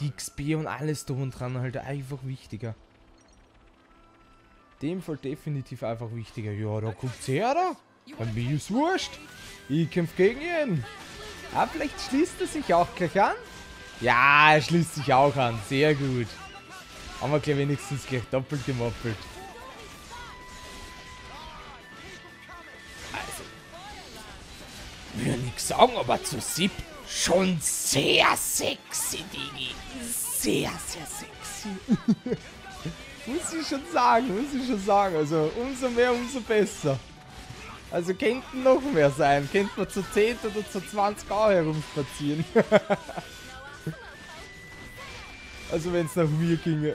die XP und alles da und dran halt einfach wichtiger. Dem Fall definitiv einfach wichtiger. Ja, da guckt's her da. Bei mir ist wurscht. Ich kämpfe gegen ihn. Ah, vielleicht schließt er sich auch gleich an. Ja, er schließt sich auch an. Sehr gut. Haben wir gleich wenigstens gleich doppelt gemoppelt. Also. Würde nichts sagen, aber zu sieb schon sehr sexy, Digi. Sehr, sehr sexy. muss ich schon sagen, muss ich schon sagen. Also umso mehr, umso besser. Also könnten noch mehr sein. Könnte man zu 10 oder zu 20 auch herumspazieren. also wenn es nach mir ginge.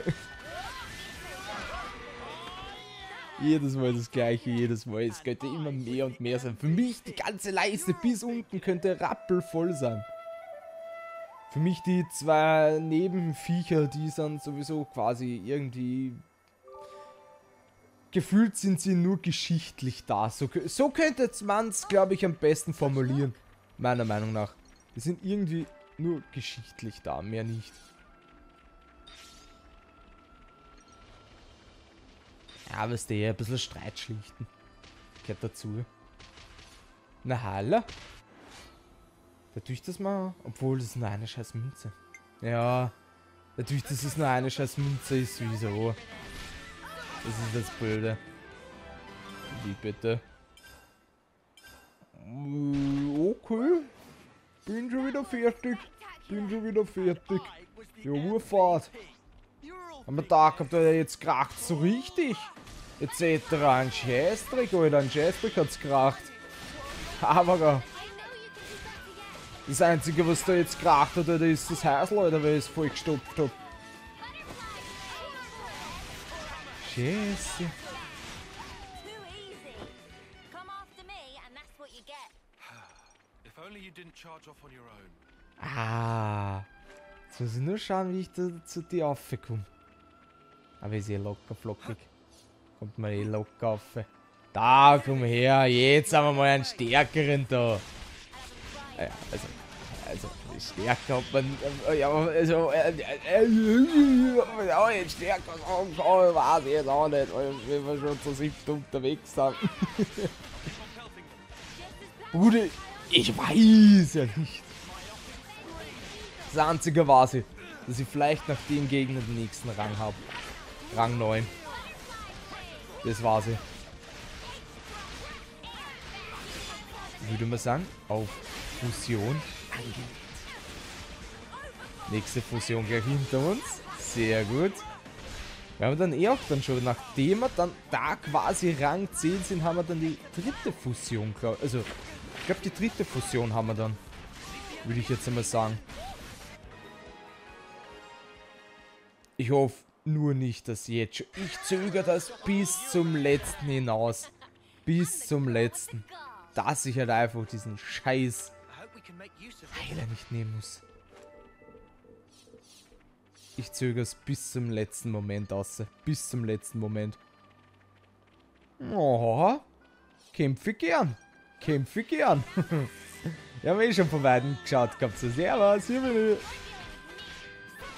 Jedes Mal das gleiche, jedes Mal. Es könnte immer mehr und mehr sein. Für mich die ganze Leiste bis unten könnte rappelvoll sein. Für mich die zwei Nebenviecher, die sind sowieso quasi irgendwie... Gefühlt sind sie nur geschichtlich da. So, so könnte man es, glaube ich, am besten formulieren. Meiner Meinung nach. Die sind irgendwie nur geschichtlich da, mehr nicht. Ja, weißt du, ein bisschen Streit schlichten. Gehört dazu. Na, Halle. Dadurch, dass man... Obwohl, das ist nur eine scheiß Münze. Ja. Dadurch, dass es nur eine scheiß Münze ist, wieso? Das ist das Blöde. Wie bitte? Okay. Bin schon wieder fertig. Bin schon wieder fertig. Ja, Urfahrt. Haben wir da gehabt, Alter, jetzt kracht so richtig. Etc. Ein Scheißdreck, Alter, ein Scheißdreck hat's kracht. Aber das einzige, was da jetzt kracht hat, Alter, ist das Häusl, Alter, weil ich es voll gestopft hab. Scheiße. Ah. Jetzt muss ich nur schauen, wie ich da zu dir aufkomme. Aber ist eh locker flockig. Kommt mal eh locker auf. Da, komm her. Jetzt haben wir mal einen stärkeren da. Ja, also, also, stärker hat man, ja, also, äh, äh, ja, jetzt stärker sagen kann, weiß ich jetzt auch nicht, weil wir schon zu siebt unterwegs sind. Bruder, ich weiß ja nicht. Das einzige war sie, dass ich vielleicht nach dem Gegner den nächsten Rang habe. Rang 9. Das war sie. Würde man sagen, auf Fusion. Nächste Fusion gleich hinter uns. Sehr gut. Wir haben dann eh auch dann schon, nachdem wir dann da quasi Rang 10 sind, haben wir dann die dritte Fusion, glaub, also ich glaube die dritte Fusion haben wir dann. Würde ich jetzt einmal sagen. Ich hoffe, nur nicht das jetzt. Ich zögere das bis zum letzten hinaus. Bis zum letzten. Dass ich halt einfach diesen scheiß Heiler nicht nehmen muss. Ich zögere es bis zum letzten Moment aus. Bis zum letzten Moment. Oh, kämpfe gern. Kämpfe gern. Wir haben eh schon von Weitem geschaut gehabt. So, servus, hier bin ich.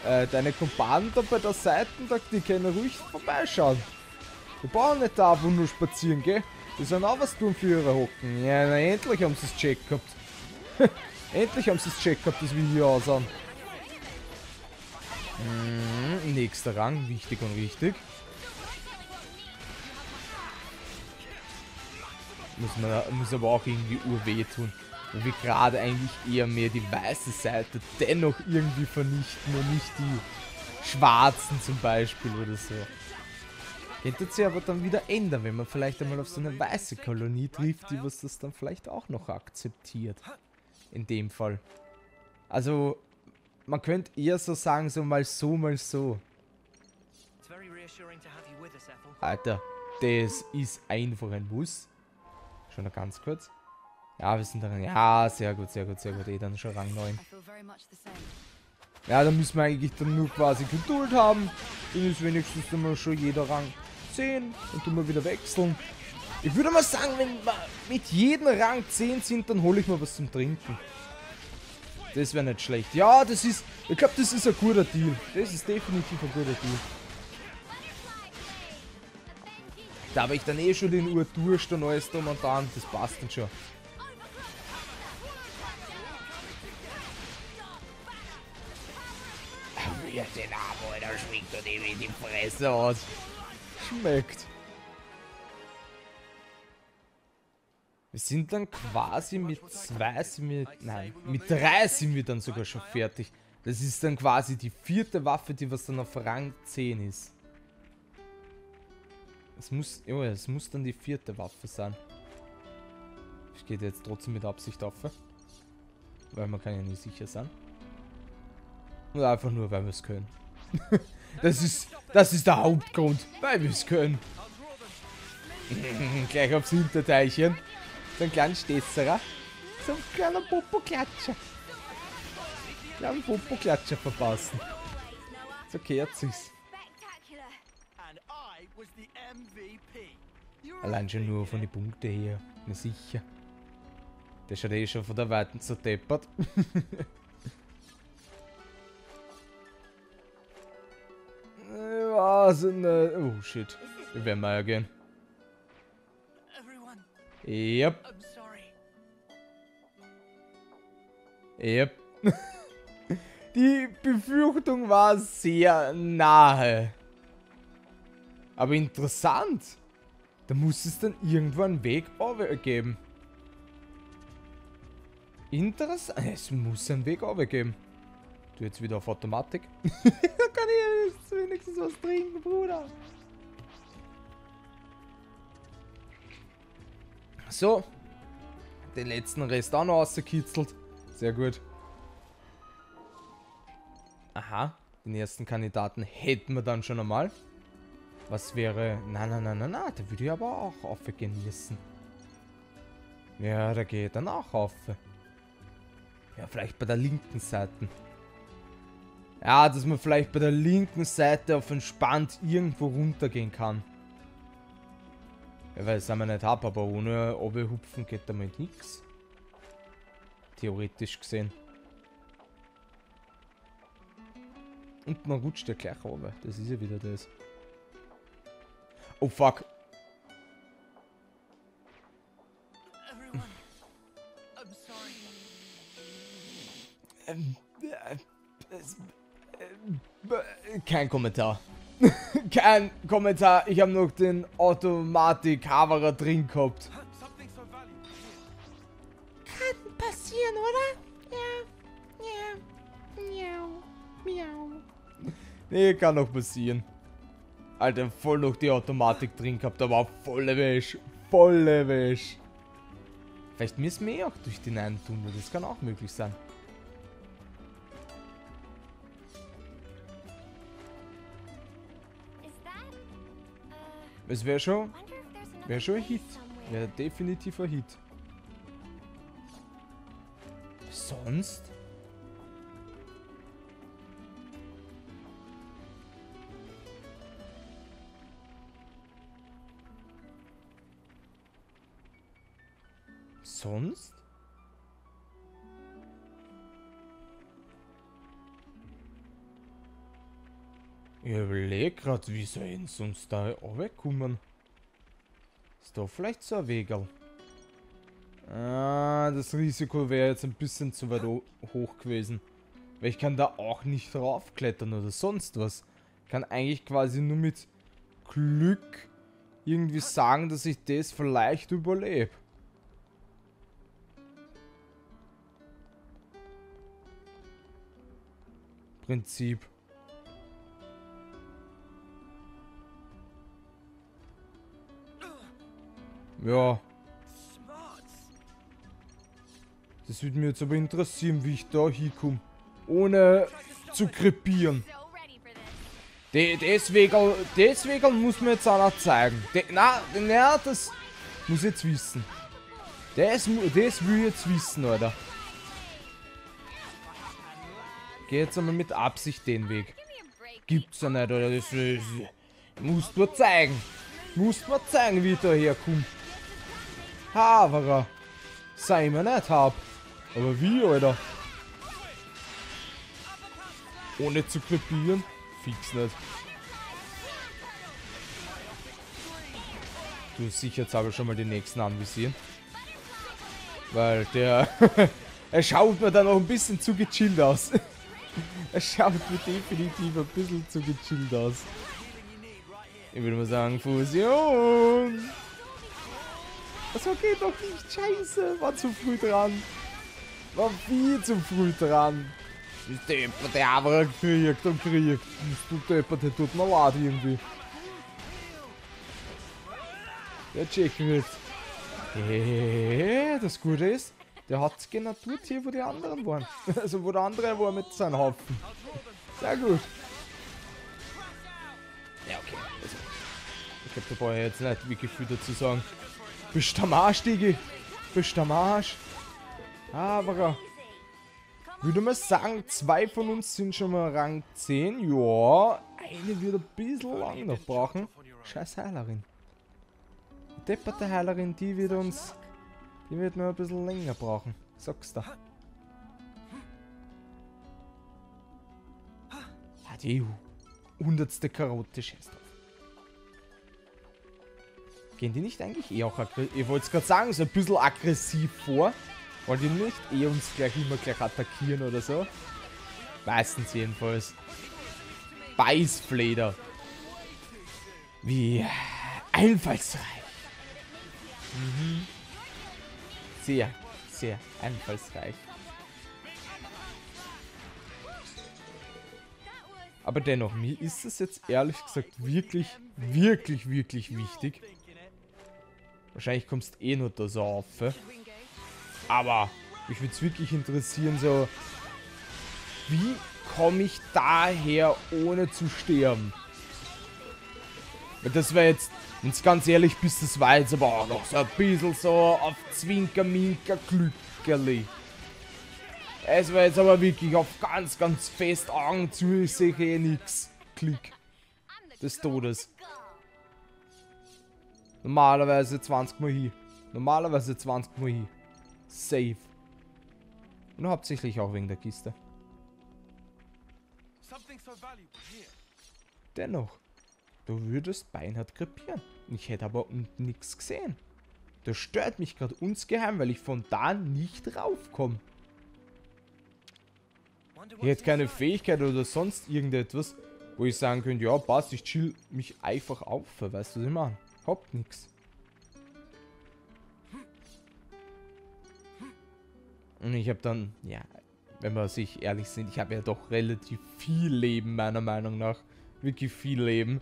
Äh, deine Kumpanen da bei der Seite, die können ruhig vorbeischauen. Die brauchen nicht da wo nur spazieren, gell? Die sollen auch was tun für ihre Hocken. Ja, na, endlich haben sie es checkt gehabt. endlich haben sie es checkt gehabt, das Video aussehen. Mhm, nächster Rang, wichtig und richtig. Muss, man, muss aber auch irgendwie urweh tun weil wir gerade eigentlich eher mehr die weiße Seite dennoch irgendwie vernichten und nicht die schwarzen zum Beispiel oder so. Könnte sich aber dann wieder ändern, wenn man vielleicht einmal auf so eine weiße Kolonie trifft, die was das dann vielleicht auch noch akzeptiert. In dem Fall. Also, man könnte eher so sagen, so mal so, mal so. Alter, das ist einfach ein Muss. Schon noch ganz kurz. Ja, wir sind dran. Ja, sehr gut, sehr gut, sehr gut. Eh, dann schon Rang 9. Ja, dann müssen wir eigentlich dann nur quasi Geduld haben. Dann ist wenigstens immer schon jeder Rang 10. Dann tun wir wieder wechseln. Ich würde mal sagen, wenn wir mit jedem Rang 10 sind, dann hole ich mal was zum Trinken. Das wäre nicht schlecht. Ja, das ist... Ich glaube, das ist ein guter Deal. Das ist definitiv ein guter Deal. Da habe ich dann eh schon den Uhr durch und alles drum und dran. Das passt dann schon. Dem in die Fresse aus. Schmeckt. Wir sind dann quasi mit zwei, sind wir, nein, mit drei sind wir dann sogar schon fertig. Das ist dann quasi die vierte Waffe, die was dann auf Rang 10 ist. Es muss, oh, es muss dann die vierte Waffe sein. Ich gehe jetzt trotzdem mit Absicht auf. Weil man kann ja nicht sicher sein. Oder einfach nur, weil wir es können. das ist, das ist der Hauptgrund, weil wir es können. Gleich aufs Hinterteilchen. So ein kleiner Stesserer. So ein kleiner Popo-Klatscher. Kleinen Popo-Klatscher verpassen. So kehrt sich's. Allein schon nur von den Punkten her. Na sicher. Der schaut eh schon von der Weiten so deppert. Was? Oh shit. Wir werden mal gehen. Yep. Yep. Die Befürchtung war sehr nahe. Aber interessant. Da muss es dann irgendwo einen Weg geben. Interessant. Es muss einen Weg geben. Du jetzt wieder auf Automatik. da kann ich wenigstens was trinken, Bruder. So. Den letzten Rest auch noch ausgekitzelt. Sehr gut. Aha. Den ersten Kandidaten hätten wir dann schon einmal. Was wäre... Na, na, na, na, na. Der würde ich aber auch aufgehen müssen. Ja, der geht dann auch auf. Ja, vielleicht bei der linken Seite. Ja, dass man vielleicht bei der linken Seite auf entspannt irgendwo runtergehen kann. Ja, weil es einmal nicht habe, aber ohne Oberhupfen geht damit nichts. Theoretisch gesehen. Und man rutscht ja gleich runter. Das ist ja wieder das. Oh fuck. Ähm, äh, äh, kein Kommentar. Kein Kommentar, ich habe noch den Automatik-Haverer drin gehabt. Kann passieren, oder? Ja. Ja. Miau. Miau. Nee, kann noch passieren. Alter, voll noch die Automatik drin gehabt, aber volle Wäsche. Volle Wäsche. Vielleicht müssen wir eh auch durch den einen Tunnel, das kann auch möglich sein. Es wäre schon, wäre schon ein Hit. Wäre definitiv ein Hit. Sonst? Sonst? Ich überlege gerade, wie soll uns uns da wegkommen? Ist da vielleicht so ein Wegel? Ah, das Risiko wäre jetzt ein bisschen zu weit hoch gewesen. Weil ich kann da auch nicht draufklettern oder sonst was. Ich kann eigentlich quasi nur mit Glück irgendwie sagen, dass ich das vielleicht überlebe. Prinzip. Ja. Das würde mich jetzt aber interessieren, wie ich da hinkomme. Ohne zu krepieren. De deswegen, deswegen muss man jetzt auch noch zeigen. De na, na, das muss ich jetzt wissen. Das, das will ich jetzt wissen, Alter. Geh jetzt einmal mit Absicht den Weg. Gibt's ja nicht, oder? Das, das musst du zeigen. Musst du zeigen, wie ich da herkomme. Haverer. Sei mir nicht hab. Aber wie, Alter? Ohne zu krepieren? Fix nicht. Du sicher jetzt aber schon mal den nächsten anvisieren. Weil der... er schaut mir da noch ein bisschen zu gechillt aus. er schaut mir definitiv ein bisschen zu gechillt aus. Ich würde mal sagen, Fusion. Das geht doch nicht. Scheiße, war zu früh dran. War viel zu früh dran. Ist Depper, der aber kriegt und kriegt. Du Depper, der tut mir leid irgendwie. Der Jack wird. Hey, das Gute ist, der hat genau dort hier, wo die anderen waren. Also wo der andere war mit seinem Haufen. Sehr gut. Ja, okay. Also, ich glaube, da brauche ich jetzt nicht wirklich viel dazu sagen. Bist am Arsch, Digi? Bist am Arsch? Aber, würde man sagen, zwei von uns sind schon mal Rang 10. Ja, eine wird ein bisschen lang noch brauchen. Scheiß Heilerin. Depperte Heilerin, die wird uns... Die wird noch ein bisschen länger brauchen. Sag's da. Ah, die hundertste Karotte, scheiß drauf. Gehen die nicht eigentlich eh auch aggressiv? Ich wollte es gerade sagen, so ein bisschen aggressiv vor. Wollen die nicht eh uns gleich immer gleich attackieren oder so? Meistens jedenfalls. Beißfleder. Wie einfallsreich. Mhm. Sehr, sehr einfallsreich. Aber dennoch, mir ist es jetzt ehrlich gesagt wirklich, wirklich, wirklich wichtig. Wahrscheinlich kommst eh nur da so auf. Aber mich würde es wirklich interessieren, so... Wie komme ich daher, ohne zu sterben? Das wäre jetzt, wenn es ganz ehrlich bist, das war jetzt aber auch noch so ein bisschen so auf Zwinker-Minker-Glückerli. Es war jetzt aber wirklich auf ganz, ganz fest Augen zu, ich sehe eh nix. Klick. Des Todes. Normalerweise 20 Mal hin. Normalerweise 20 Mal hin. Safe. Und hauptsächlich auch wegen der Kiste. Dennoch, du würdest beinhart krepieren. Ich hätte aber unten nichts gesehen. Das stört mich gerade insgeheim, weil ich von da nicht raufkomme. Ich hätte keine Fähigkeit oder sonst irgendetwas, wo ich sagen könnte, ja passt, ich chill mich einfach auf, weißt du was ich meine? Hab nix. Und ich habe dann, ja, wenn wir sich ehrlich sind, ich habe ja doch relativ viel Leben, meiner Meinung nach. Wirklich viel Leben.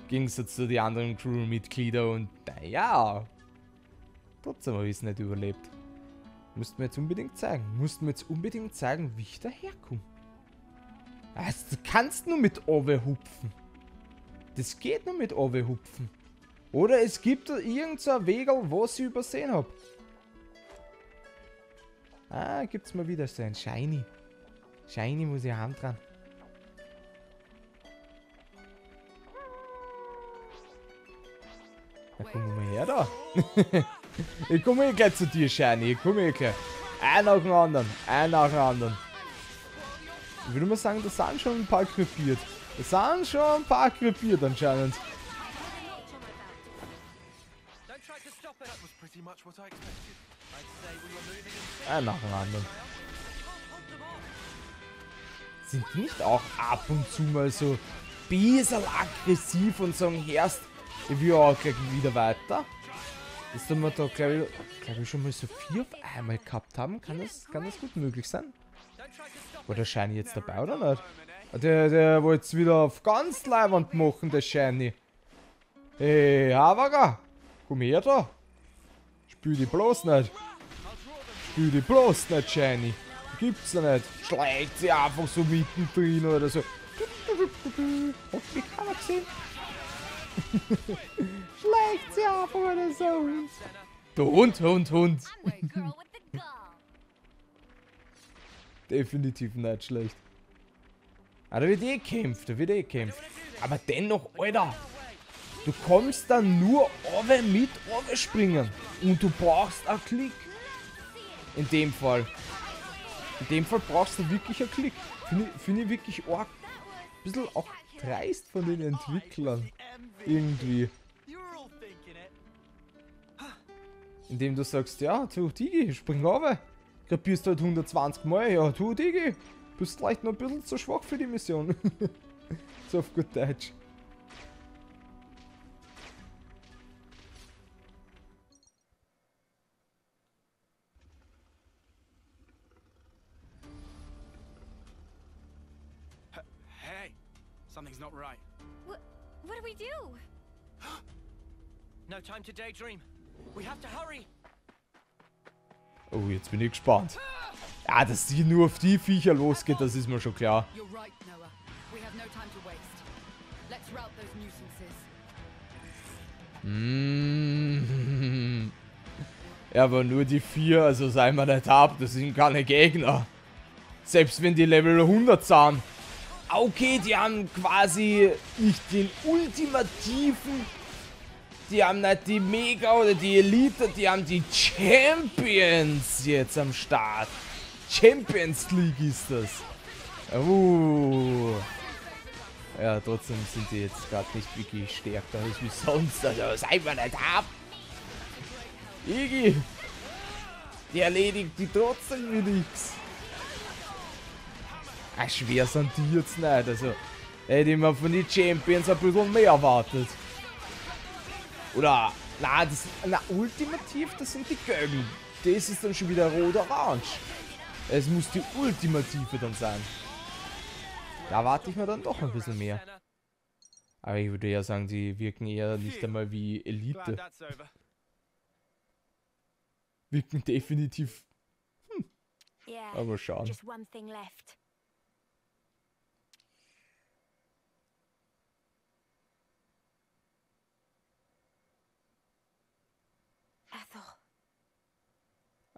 Im Gegensatz zu den anderen Crewmitglieder und naja, trotzdem habe ich es nicht überlebt. Müssten wir jetzt unbedingt zeigen. Mussten wir jetzt unbedingt zeigen, wie ich daherkomme. Also, du kannst nur mit Owe hupfen. Das geht nur mit Owe hupfen. Oder es gibt irgendein Wegel, was ich übersehen habe. Ah, gibt's mal wieder so ein Shiny. Shiny muss ich haben dran. Na, komm mal her da. ich komme eh gleich zu dir, Shiny. Ich komme eh gleich. Ein nach dem anderen. Ein nach dem anderen. Ich würde mal sagen, da sind schon ein paar krepiert. Da sind schon ein paar krepiert anscheinend. Ein nach dem anderen. Sind nicht auch ab und zu mal so bisschen aggressiv und sagen, erst, ich will auch gleich wieder weiter? Ist dann wir da, glaube ich, glaub ich, schon mal so vier auf einmal gehabt haben. Kann das, kann das gut möglich sein? War der Shiny jetzt dabei oder nicht? Der, der wollte es wieder auf ganz Leibwand machen, der Shiny. Hey, Havaga, komm her da. Spül die bloß nicht. Spül die bloß nicht, Shiny. Gibt's ja nicht. Schlägt sie einfach so mittendrin oder so. Hat mich keiner gesehen. Schlägt sie einfach oder so. Der Hund, Hund, Hund. Definitiv nicht schlecht. Ah, da wird eh kämpft, da wird eh kämpft. Aber dennoch, Alter, Du kommst dann nur over mit over springen. Und du brauchst einen Klick. In dem Fall. In dem Fall brauchst du wirklich einen Klick. Finde ich, find ich wirklich arg. Bisschen auch dreist von den Entwicklern. Irgendwie. Indem du sagst, ja, du Digi, spring runter. Kapierst halt 120 Mal, ja, du Digi, bist vielleicht noch ein bisschen zu schwach für die Mission. so auf gut Deutsch. No time to daydream. We have to hurry. Oh, jetzt bin ich gespannt. Ja, dass die nur auf die Viecher losgeht, das ist mir schon klar. You're right, Noah. We have no time to waste. Let's rout those nuisances. Mm. Ja, aber nur die vier, also sei mal nicht ab, das sind keine Gegner. Selbst wenn die Level 100 sind. Okay, die haben quasi nicht den ultimativen, die haben nicht die Mega oder die Elite, die haben die Champions jetzt am Start. Champions League ist das. Uh. Ja, trotzdem sind die jetzt gerade nicht wirklich stärker als wie sonst. Also sei mal nicht ab. Iggy. Die erledigt die trotzdem wie nix. Ah, schwer sind die jetzt nicht. Also hätte ich mir von den Champions ein bisschen mehr erwartet. Oder, na, das, na, ultimativ, das sind die Gelben. Das ist dann schon wieder rot-orange. Es muss die ultimative dann sein. Da erwarte ich mir dann doch ein bisschen mehr. Aber ich würde ja sagen, die wirken eher nicht einmal wie Elite. Wirken definitiv. Yeah, Aber schauen.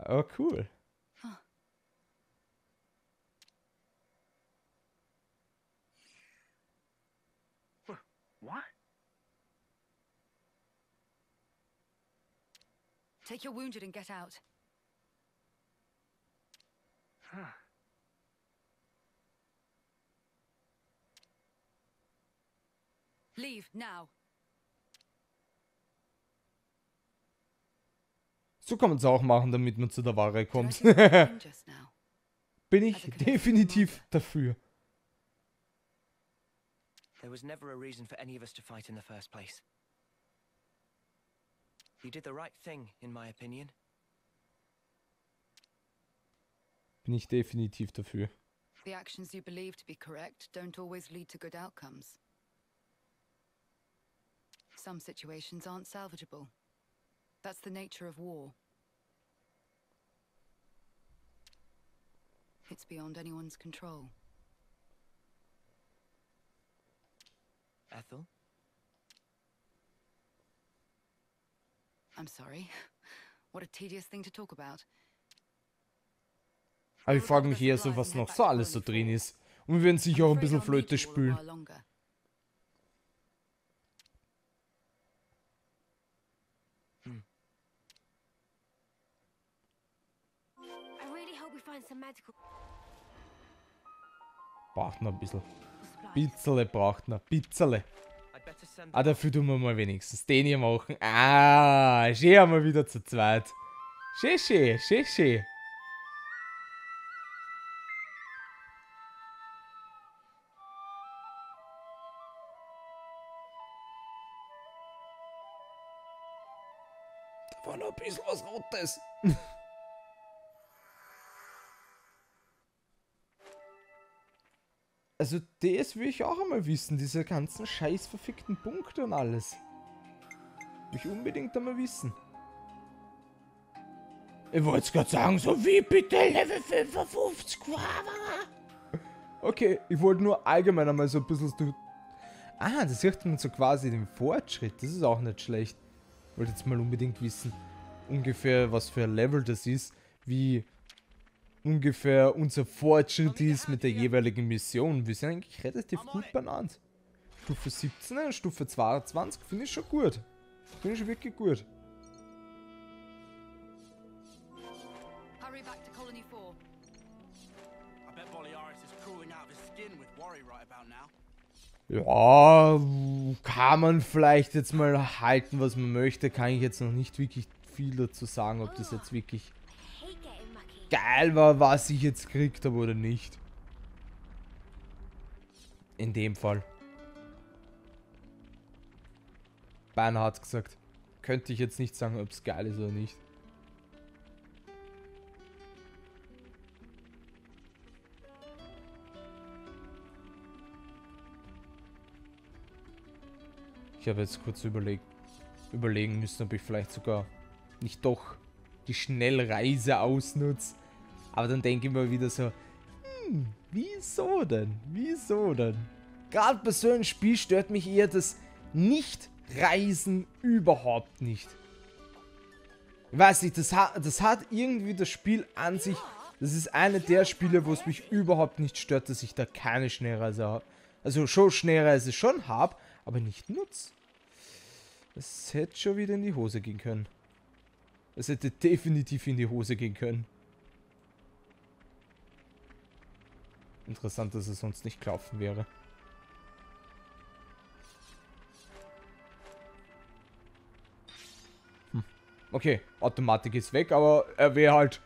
Aber cool. What? Take your wounded and get out. Leave now. So kann man es auch machen, damit man zu der Ware kommt. Bin ich definitiv dafür. There was never a reason for any of us to fight in the first place. You did the right thing, in my opinion. Bin ich definitiv dafür. The actions you believe to be correct don't always lead to good outcomes. Some situations aren't salvageable. That's the nature of war. It's beyond anyone's control. Ethel? I'm sorry. What a tedious thing to talk about. Aber ich frage mich eher so, was noch so alles so drin ist. Und wir werden sicher auch ein bisschen Flöte spielen. I really hope we find some magical Braucht noch ein bisschen. Pizzele braucht noch. Pizzele. Ah, dafür tun wir mal wenigstens den hier machen. Ah, schön haben wir wieder zu zweit. Schön, schön, schön, schön. Da war noch ein bisschen was Rotes. Also das will ich auch einmal wissen, diese ganzen scheiß verfickten Punkte und alles. Will ich unbedingt einmal wissen. Ich wollte es gerade sagen, so wie bitte Level 55, wow. Okay, ich wollte nur allgemein einmal so ein bisschen... Du ah, das sieht man so quasi den Fortschritt, das ist auch nicht schlecht. Wollte jetzt mal unbedingt wissen, ungefähr was für ein Level das ist, wie ungefähr unser Fortschritt ist mit der jeweiligen Mission. Wir sind eigentlich relativ gut benannt. Stufe 17 und Stufe 22 finde ich schon gut. Finde ich schon wirklich gut. Hurry back to Colony 4. I bet Boliaris is crawling out of worry right about now. Ja, kann man vielleicht jetzt mal halten, was man möchte. Kann ich jetzt noch nicht wirklich viel dazu sagen, ob das jetzt wirklich geil war, was ich jetzt gekriegt habe oder nicht. In dem Fall. Beinahe hat gesagt. Könnte ich jetzt nicht sagen, ob es geil ist oder nicht. Ich habe jetzt kurz überlegt, überlegen müssen, ob ich vielleicht sogar nicht doch die Schnellreise ausnutze. Aber dann denke ich mir wieder so, hm, wieso denn? Wieso denn? Gerade bei so einem Spiel stört mich eher das Nicht-Reisen überhaupt nicht. Ich weiß nicht, das hat, das hat irgendwie das Spiel an sich. Das ist eine der Spiele, wo es mich überhaupt nicht stört, dass ich da keine Schnellreise habe. Also schon Schnellreise schon habe, aber nicht nutze. Das hätte schon wieder in die Hose gehen können. Es hätte definitiv in die Hose gehen können. Interessant, dass es sonst nicht gelaufen wäre. Hm. Okay, Automatik ist weg, aber er wäre halt...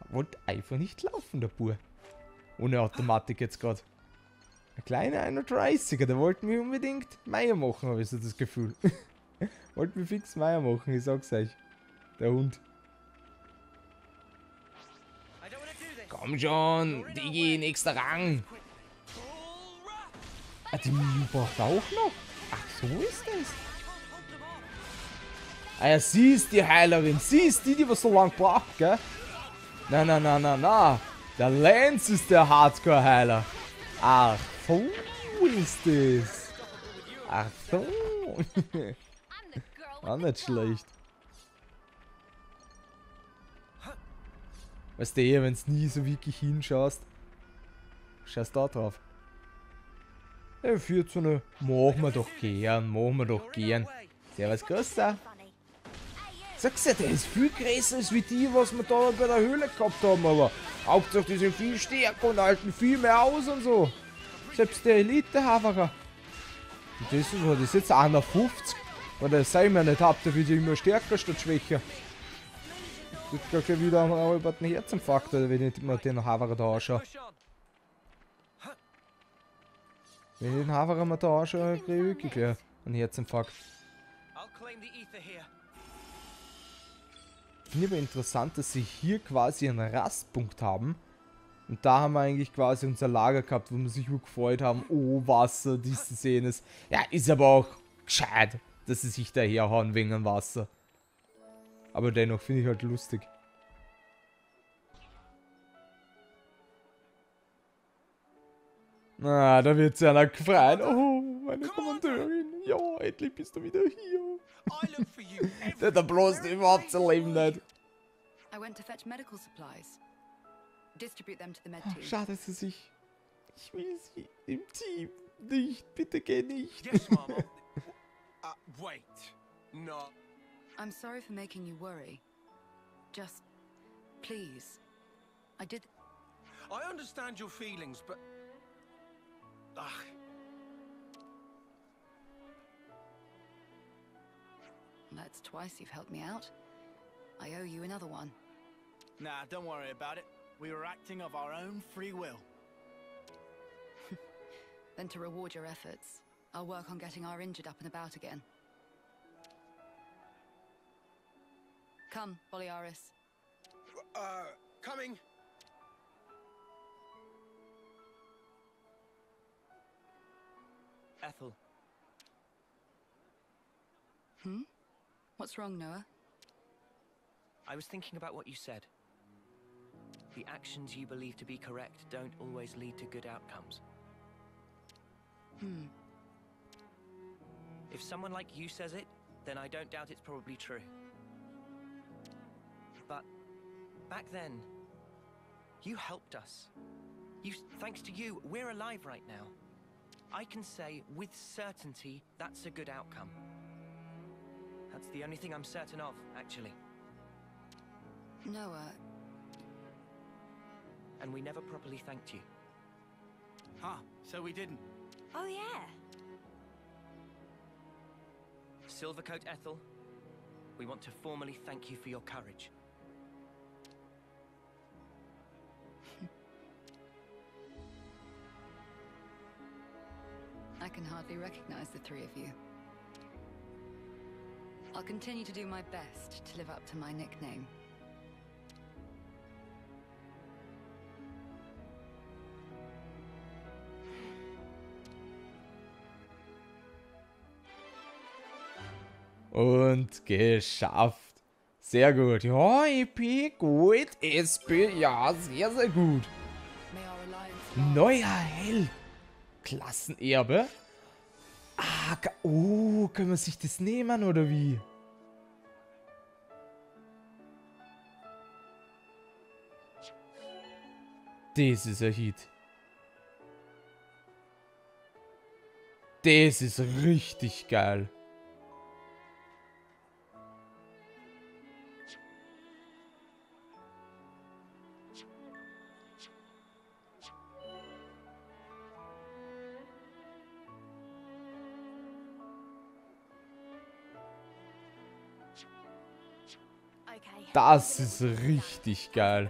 Er wollte einfach nicht laufen, der Bur. Ohne Automatik jetzt gerade. Ein kleiner 31er, der wollte mich unbedingt Meier machen, habe ich so das Gefühl. wollte mich fix Meier machen, ich sag's euch. Der Hund. Komm schon, Digi, nächster Rang. Ah, die braucht auch noch. Ach, so ist das. Ah ja, sie ist die Heilerin. Sie ist die, die was so lang braucht, gell? Na, na, na, na, na. Der Lance ist der Hardcore-Heiler. Ach, so ist das. Ach so. War nicht schlecht. Weißt du eh, wenn du nie so wirklich hinschaust, schaust da drauf. Ja, 14. Machen wir doch gern, machen wir doch gern. Servus. Funny. Sagst du, der ist viel größer als wie die, was wir da bei der Höhle gehabt haben, aber Hauptsache die sind viel stärker und halten viel mehr aus und so. Selbst der Elite-Haverer. Und das ist, das ist jetzt 51. Weil der Simon nicht habt, der wird immer stärker statt schwächer. Das ist gleich wieder über den Herzinfarkt, wenn ich mir den Haverer da anschaue. Wenn ich den Haverer mal da anschaue, kriege ich wirklich gleich einen Herzinfarkt. Finde aber interessant, dass sie hier quasi einen Rastpunkt haben. Und da haben wir eigentlich quasi unser Lager gehabt, wo wir sich gefreut haben, oh Wasser, diese Szene ist. Ja, ist aber auch gescheit, dass sie sich da herhauen wegen dem Wasser. Aber dennoch finde ich halt lustig. Na, da wird sie einer gefreien. Oh, meine Kommandeurin. Ja, endlich bist du wieder hier. Der hat bloß überhaupt sein Leben nicht. I went to fetch medical supplies. Distribute them to the med Ach, team. schade, dass sie sich. Ich will sie im Team nicht. Bitte geh nicht. Yes, Mama. uh, wait. No. I'm sorry for making you worry. Just, please. I did. I understand your feelings, but. Ugh. That's twice you've helped me out. I owe you another one. Nah, don't worry about it. We were acting of our own free will. Then to reward your efforts, I'll work on getting our injured up and about again. Come, Boliaris. Uh, coming. Ethel, Hmm? What's wrong, Noah? I was thinking about what you said. The actions you believe to be correct don't always lead to good outcomes. Hmm. If someone like you says it, then I don't doubt it's probably true. But back then, you helped us. You, thanks to you, we're alive right now. I can say with certainty that's a good outcome. That's the only thing I'm certain of, actually. Noah, And we never properly thanked you. Huh, so we didn't. Oh, yeah. Silvercoat Ethel, we want to formally thank you for your courage. Can hardly recognize the three of you. I'll continue to do my best to live up to my nickname. Und geschafft. Sehr gut. Ja, EP, gut. SP, ja, sehr, sehr gut. Neuer Held. Klassenerbe. Ah, oh, können wir sich das nehmen oder wie? Das ist ein Hit. Das ist richtig geil. Das ist richtig geil.